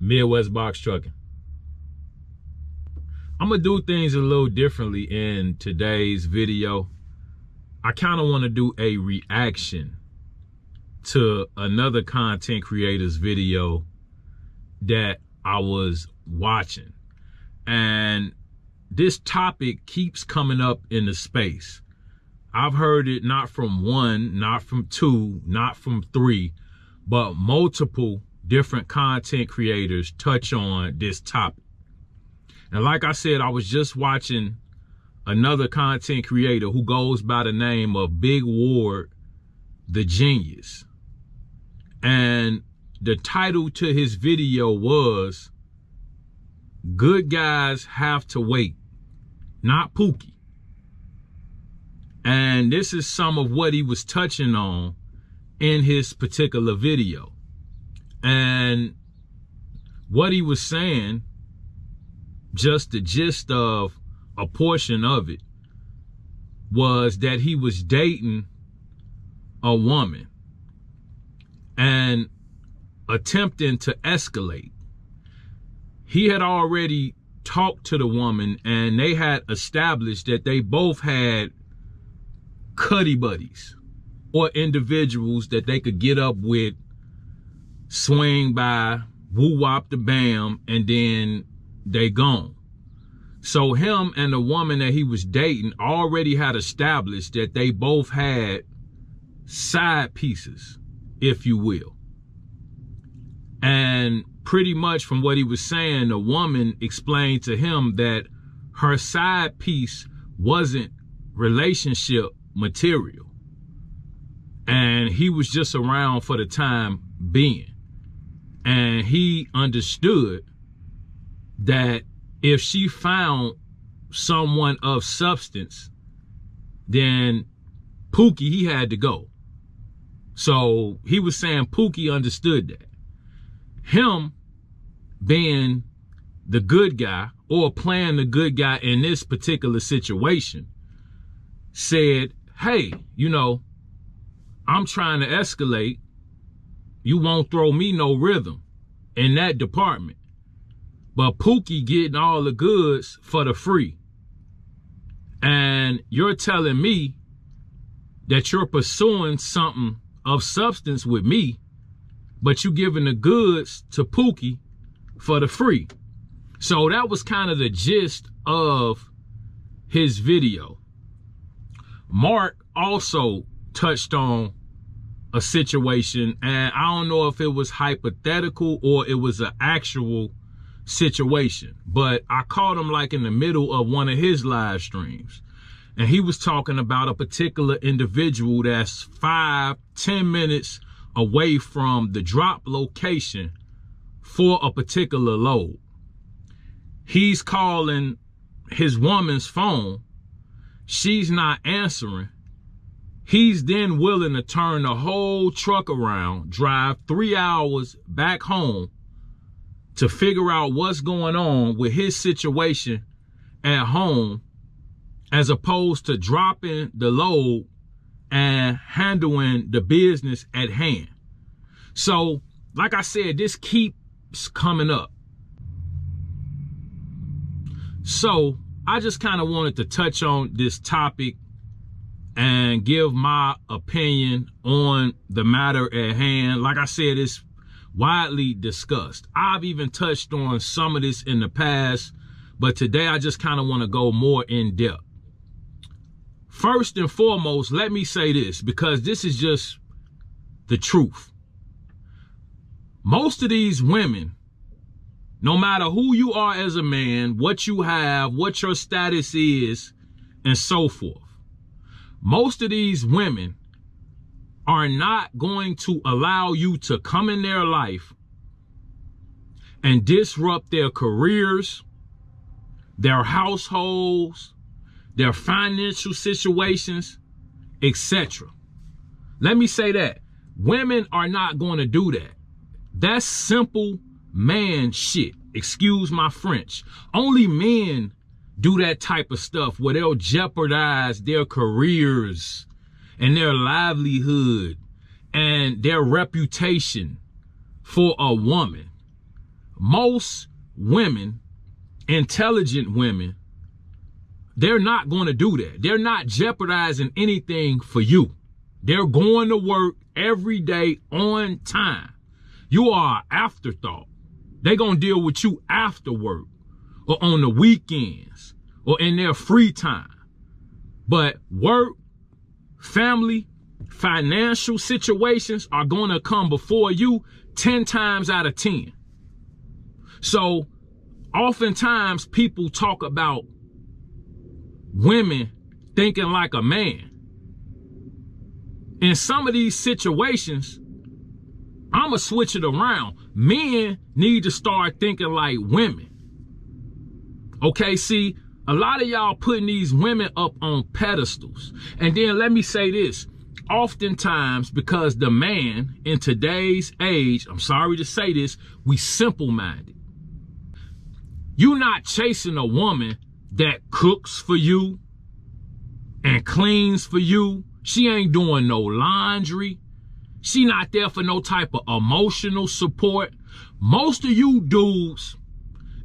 Midwest Box Trucking. I'm gonna do things a little differently in today's video. I kind of want to do a reaction to another content creator's video that I was watching. And this topic keeps coming up in the space. I've heard it not from one, not from two, not from three, but multiple different content creators touch on this topic. And like I said, I was just watching another content creator who goes by the name of Big Ward, the genius. And the title to his video was Good Guys Have to Wait, not Pookie. And this is some of what he was touching on in his particular video. And what he was saying, just the gist of a portion of it, was that he was dating a woman and attempting to escalate. He had already talked to the woman and they had established that they both had cuddy buddies or individuals that they could get up with swing by, woo wop the bam, and then they gone. So him and the woman that he was dating already had established that they both had side pieces, if you will. And pretty much from what he was saying, the woman explained to him that her side piece wasn't relationship material. And he was just around for the time being and he understood that if she found someone of substance, then Pookie, he had to go. So he was saying Pookie understood that. Him being the good guy or playing the good guy in this particular situation said, hey, you know, I'm trying to escalate you won't throw me no rhythm in that department. But Pookie getting all the goods for the free. And you're telling me that you're pursuing something of substance with me, but you giving the goods to Pookie for the free. So that was kind of the gist of his video. Mark also touched on a situation and I don't know if it was hypothetical or it was an actual situation, but I caught him like in the middle of one of his live streams. And he was talking about a particular individual that's five, ten minutes away from the drop location for a particular load. He's calling his woman's phone. She's not answering. He's then willing to turn the whole truck around, drive three hours back home to figure out what's going on with his situation at home as opposed to dropping the load and handling the business at hand. So, like I said, this keeps coming up. So, I just kind of wanted to touch on this topic and give my opinion on the matter at hand. Like I said, it's widely discussed. I've even touched on some of this in the past, but today I just kind of want to go more in depth. First and foremost, let me say this because this is just the truth. Most of these women, no matter who you are as a man, what you have, what your status is, and so forth, most of these women are not going to allow you to come in their life and disrupt their careers, their households, their financial situations, etc. Let me say that. Women are not going to do that. That's simple man shit. Excuse my French. Only men do that type of stuff where they'll jeopardize their careers and their livelihood and their reputation for a woman. most women, intelligent women, they're not going to do that. They're not jeopardizing anything for you. They're going to work every day on time. You are an afterthought. They're going to deal with you after work or on the weekends or in their free time. But work, family, financial situations are going to come before you 10 times out of 10. So oftentimes people talk about women thinking like a man. In some of these situations, I'ma switch it around. Men need to start thinking like women. Okay, see, a lot of y'all putting these women up on pedestals. And then let me say this. Oftentimes, because the man in today's age, I'm sorry to say this, we simple minded. You're not chasing a woman that cooks for you and cleans for you. She ain't doing no laundry. She not there for no type of emotional support. Most of you dudes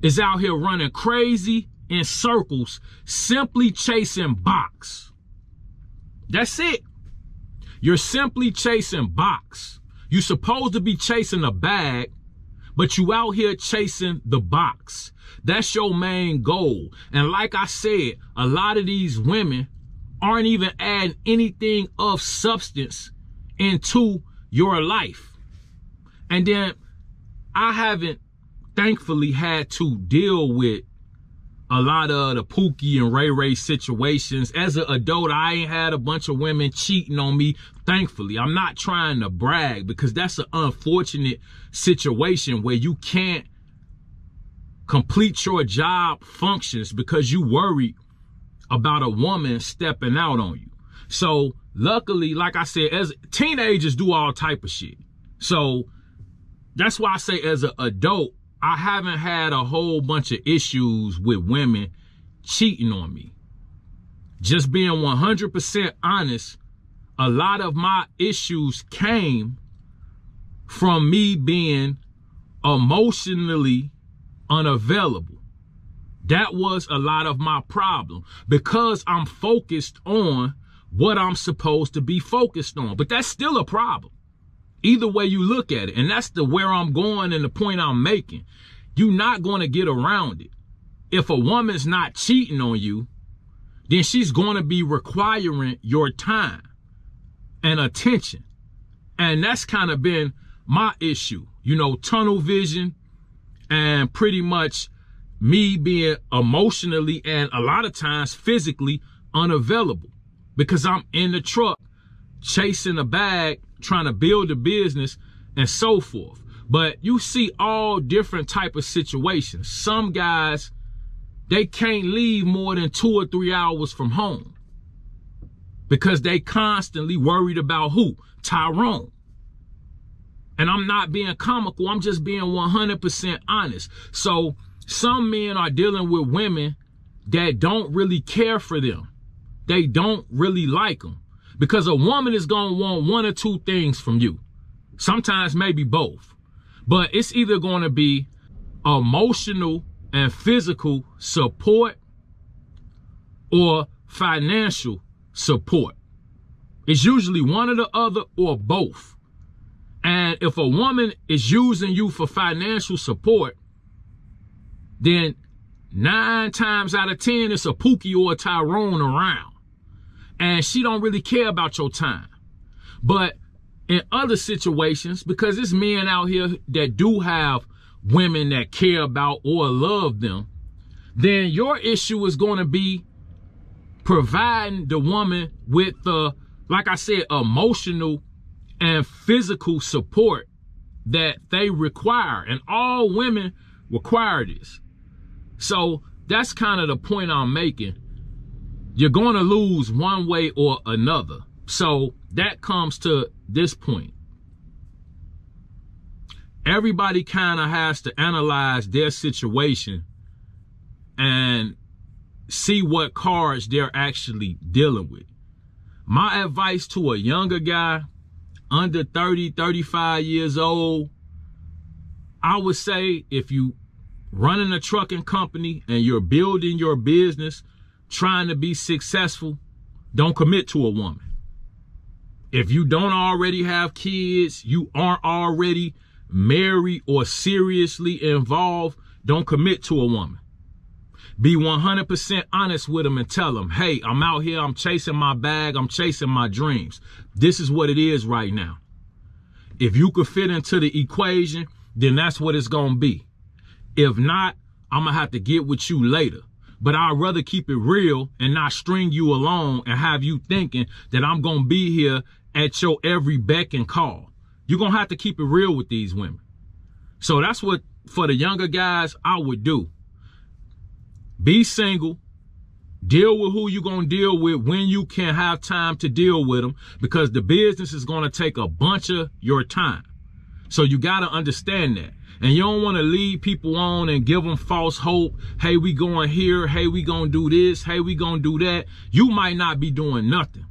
is out here running crazy in circles, simply chasing box. That's it. You're simply chasing box. You're supposed to be chasing a bag, but you out here chasing the box. That's your main goal. And like I said, a lot of these women aren't even adding anything of substance into your life. And then I haven't thankfully had to deal with a lot of the Pookie and Ray Ray situations. As an adult, I ain't had a bunch of women cheating on me, thankfully. I'm not trying to brag because that's an unfortunate situation where you can't complete your job functions because you worried about a woman stepping out on you. So luckily, like I said, as teenagers do all type of shit. So that's why I say as an adult, I haven't had a whole bunch of issues with women cheating on me. Just being 100% honest, a lot of my issues came from me being emotionally unavailable. That was a lot of my problem because I'm focused on what I'm supposed to be focused on. But that's still a problem. Either way you look at it. And that's the where I'm going and the point I'm making. You're not going to get around it. If a woman's not cheating on you, then she's going to be requiring your time and attention. And that's kind of been my issue. You know, tunnel vision and pretty much me being emotionally and a lot of times physically unavailable because I'm in the truck chasing a bag trying to build a business and so forth. But you see all different type of situations. Some guys, they can't leave more than two or three hours from home because they constantly worried about who? Tyrone. And I'm not being comical. I'm just being 100% honest. So some men are dealing with women that don't really care for them. They don't really like them. Because a woman is going to want one or two things from you. Sometimes maybe both. But it's either going to be emotional and physical support or financial support. It's usually one or the other or both. And if a woman is using you for financial support, then nine times out of 10, it's a Pookie or a Tyrone around and she don't really care about your time. But in other situations, because it's men out here that do have women that care about or love them, then your issue is going to be providing the woman with the, like I said, emotional and physical support that they require. And all women require this. So that's kind of the point I'm making you're going to lose one way or another. So that comes to this point. Everybody kind of has to analyze their situation and see what cards they're actually dealing with. My advice to a younger guy under 30, 35 years old, I would say if you running a trucking company and you're building your business, trying to be successful, don't commit to a woman. If you don't already have kids, you aren't already married or seriously involved, don't commit to a woman. Be 100% honest with them and tell them, hey, I'm out here, I'm chasing my bag, I'm chasing my dreams. This is what it is right now. If you could fit into the equation, then that's what it's going to be. If not, I'm going to have to get with you later. But I'd rather keep it real and not string you along and have you thinking that I'm going to be here at your every beck and call. You're going to have to keep it real with these women. So that's what, for the younger guys, I would do. Be single. Deal with who you're going to deal with when you can have time to deal with them because the business is going to take a bunch of your time. So you got to understand that. And you don't want to lead people on and give them false hope. Hey, we going here. Hey, we going to do this. Hey, we going to do that. You might not be doing nothing.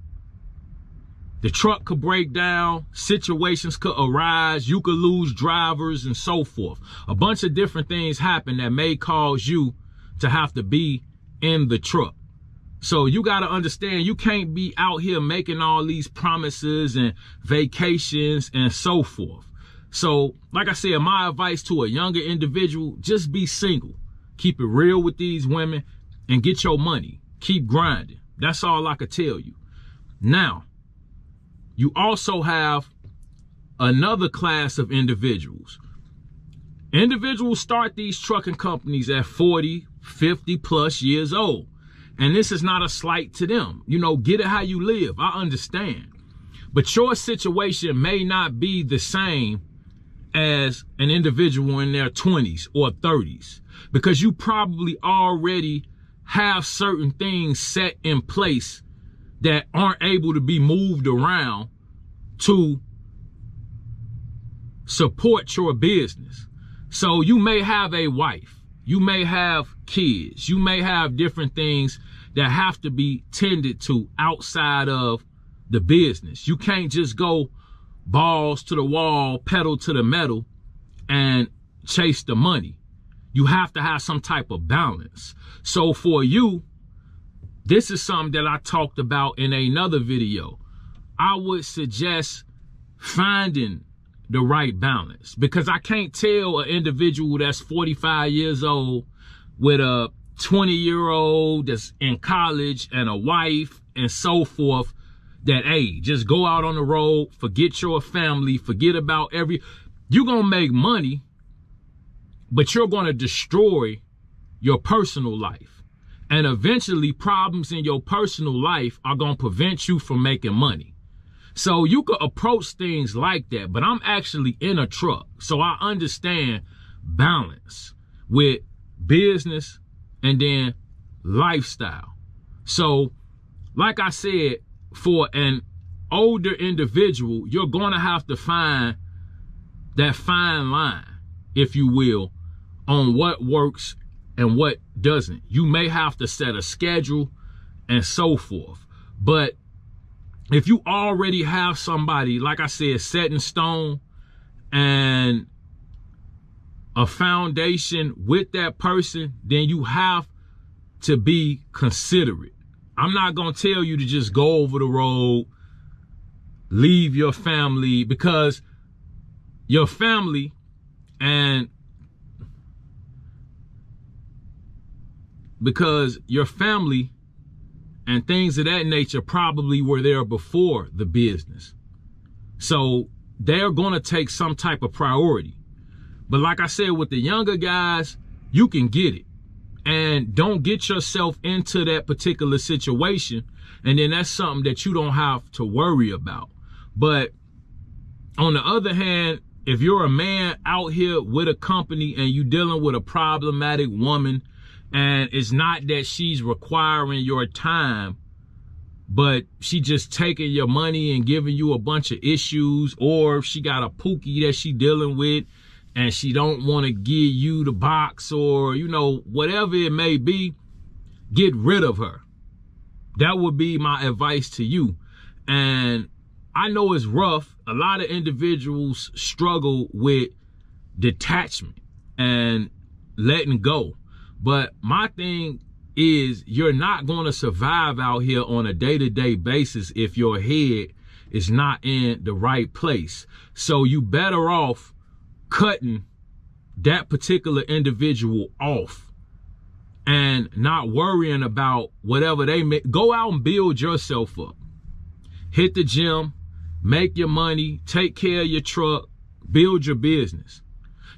The truck could break down, situations could arise, you could lose drivers and so forth. A bunch of different things happen that may cause you to have to be in the truck. So you got to understand you can't be out here making all these promises and vacations and so forth. So, like I said, my advice to a younger individual, just be single. Keep it real with these women and get your money. Keep grinding. That's all I could tell you. Now, you also have another class of individuals. Individuals start these trucking companies at 40, 50 plus years old. And this is not a slight to them. You know, get it how you live. I understand. But your situation may not be the same as an individual in their 20s or 30s because you probably already have certain things set in place that aren't able to be moved around to support your business. So you may have a wife, you may have kids, you may have different things that have to be tended to outside of the business. You can't just go balls to the wall, pedal to the metal, and chase the money. You have to have some type of balance. So for you, this is something that I talked about in another video. I would suggest finding the right balance because I can't tell an individual that's 45 years old with a 20 year old that's in college and a wife and so forth that, hey, just go out on the road, forget your family, forget about every, you're going to make money, but you're going to destroy your personal life. And eventually problems in your personal life are going to prevent you from making money. So you could approach things like that, but I'm actually in a truck. So I understand balance with business and then lifestyle. So like I said, for an older individual, you're going to have to find that fine line, if you will, on what works and what doesn't. You may have to set a schedule and so forth. But if you already have somebody, like I said, set in stone and a foundation with that person, then you have to be considerate. I'm not going to tell you to just go over the road, leave your family, because your family and because your family and things of that nature probably were there before the business. So they're going to take some type of priority. But like I said, with the younger guys, you can get it and don't get yourself into that particular situation. And then that's something that you don't have to worry about. But on the other hand, if you're a man out here with a company and you dealing with a problematic woman and it's not that she's requiring your time, but she just taking your money and giving you a bunch of issues or she got a pookie that she dealing with and she don't want to give you the box or, you know, whatever it may be, get rid of her. That would be my advice to you. And I know it's rough. A lot of individuals struggle with detachment and letting go. But my thing is you're not going to survive out here on a day-to-day basis if your head is not in the right place. So you better off cutting that particular individual off and not worrying about whatever they make. Go out and build yourself up. Hit the gym, make your money, take care of your truck, build your business.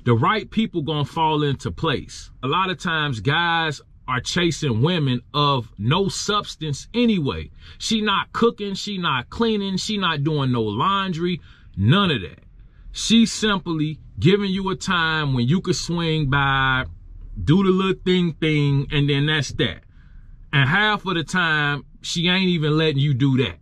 The right people gonna fall into place. A lot of times guys are chasing women of no substance anyway. She not cooking, she not cleaning, she not doing no laundry, none of that. She simply giving you a time when you could swing by, do the little thing thing, and then that's that. And half of the time, she ain't even letting you do that.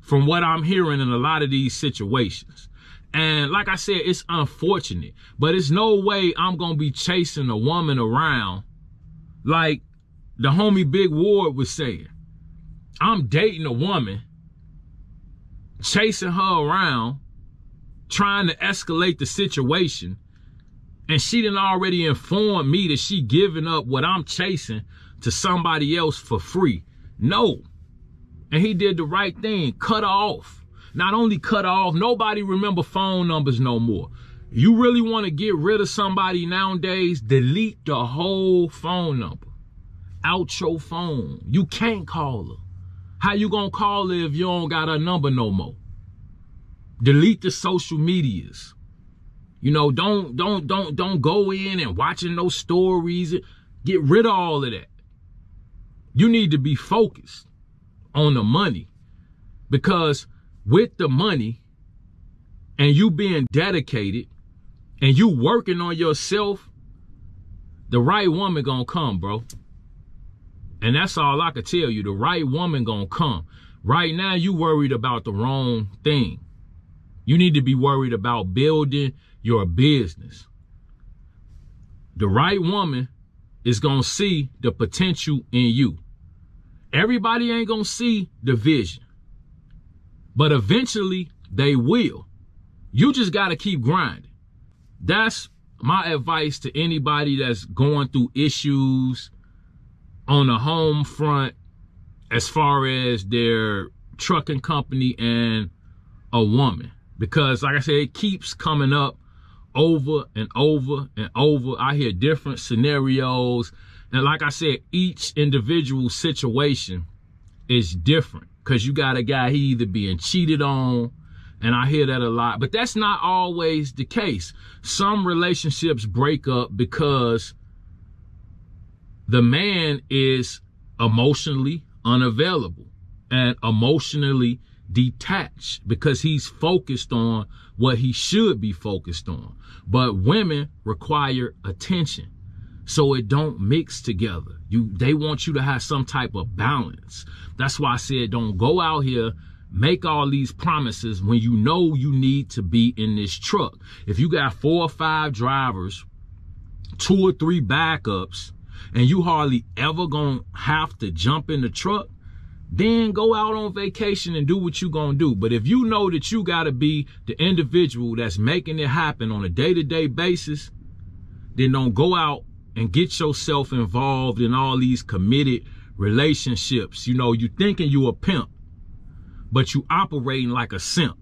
From what I'm hearing in a lot of these situations. And like I said, it's unfortunate, but it's no way I'm going to be chasing a woman around like the homie Big Ward was saying. I'm dating a woman, chasing her around, trying to escalate the situation. And she didn't already inform me that she giving up what I'm chasing to somebody else for free. No. And he did the right thing, cut her off. Not only cut off, nobody remember phone numbers no more. You really want to get rid of somebody nowadays, delete the whole phone number. Out your phone. You can't call her. How you gonna call her if you don't got her number no more? Delete the social medias. You know, don't don't don't don't go in and watching those stories. Get rid of all of that. You need to be focused on the money because with the money and you being dedicated and you working on yourself, the right woman gonna come, bro. And that's all I could tell you. The right woman gonna come. Right now, you worried about the wrong thing. You need to be worried about building your business. The right woman is gonna see the potential in you. Everybody ain't gonna see the vision. But eventually they will. You just gotta keep grinding. That's my advice to anybody that's going through issues on the home front as far as their trucking company and a woman. Because like I said, it keeps coming up over and over and over. I hear different scenarios. And like I said, each individual situation is different. Cause you got a guy, he either being cheated on, and I hear that a lot, but that's not always the case. Some relationships break up because the man is emotionally unavailable and emotionally detached because he's focused on what he should be focused on. But women require attention. So it don't mix together. You they want you to have some type of balance. That's why I said don't go out here make all these promises when you know you need to be in this truck. If you got four or five drivers, two or three backups, and you hardly ever gonna have to jump in the truck, then go out on vacation and do what you gonna do. But if you know that you gotta be the individual that's making it happen on a day-to-day basis, then don't go out and get yourself involved in all these committed relationships. You know, you thinking you a pimp, but you operating like a simp.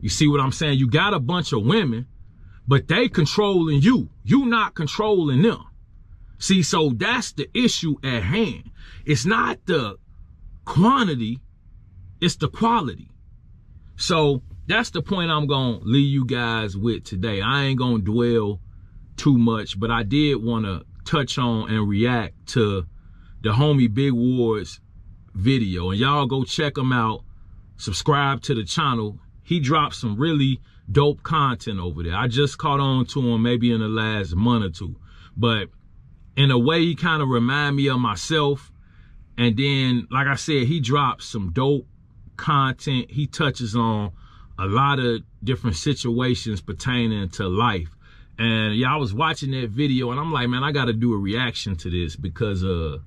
You see what I'm saying? You got a bunch of women, but they controlling you. You not controlling them. See, so that's the issue at hand. It's not the quantity, it's the quality. So that's the point I'm going to leave you guys with today. I ain't going to dwell too much, but I did want to touch on and react to the homie Big Ward's video. And y'all go check him out. Subscribe to the channel. He dropped some really dope content over there. I just caught on to him maybe in the last month or two. But in a way, he kind of remind me of myself. And then, like I said, he drops some dope content. He touches on a lot of different situations pertaining to life. And yeah, I was watching that video and I'm like, man, I got to do a reaction to this because uh,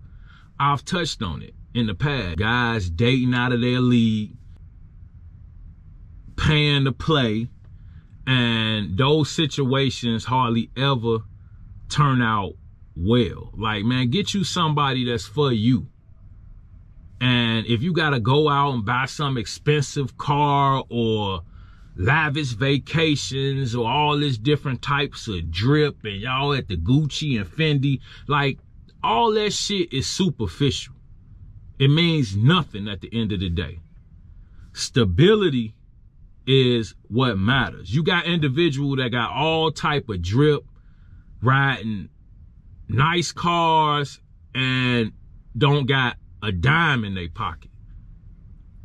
I've touched on it in the past. Guys dating out of their league, paying to play, And those situations hardly ever turn out well. Like, man, get you somebody that's for you. And if you got to go out and buy some expensive car or lavish vacations or all this different types of drip and y'all at the Gucci and Fendi, like all that shit is superficial. It means nothing at the end of the day. Stability is what matters. You got individual that got all type of drip, riding nice cars and don't got a dime in their pocket.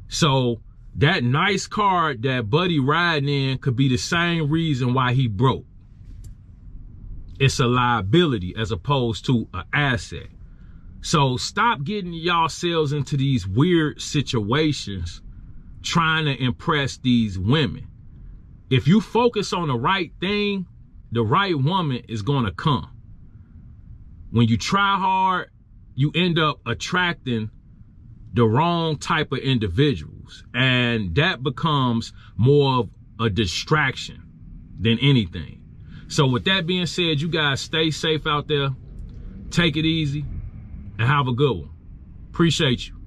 So that nice car that Buddy riding in could be the same reason why he broke. It's a liability as opposed to an asset. So stop getting y'all yourselves into these weird situations trying to impress these women. If you focus on the right thing, the right woman is going to come. When you try hard, you end up attracting the wrong type of individuals. And that becomes more of a distraction than anything. So with that being said, you guys stay safe out there. Take it easy and have a good one. Appreciate you.